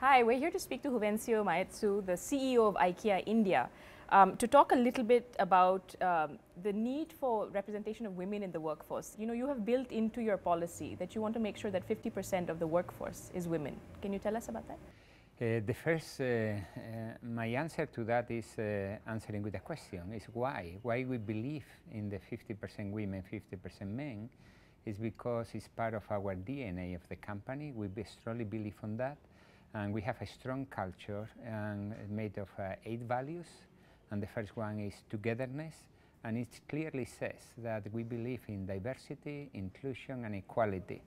Hi, we're here to speak to Juvencio Maeztu, the CEO of IKEA India, um, to talk a little bit about um, the need for representation of women in the workforce. You know, you have built into your policy that you want to make sure that 50% of the workforce is women. Can you tell us about that? Uh, the first, uh, uh, my answer to that is uh, answering with a question, is why? Why we believe in the 50% women, 50% men, is because it's part of our DNA of the company. We strongly believe on that. And we have a strong culture and made of uh, eight values. And the first one is togetherness. And it clearly says that we believe in diversity, inclusion, and equality.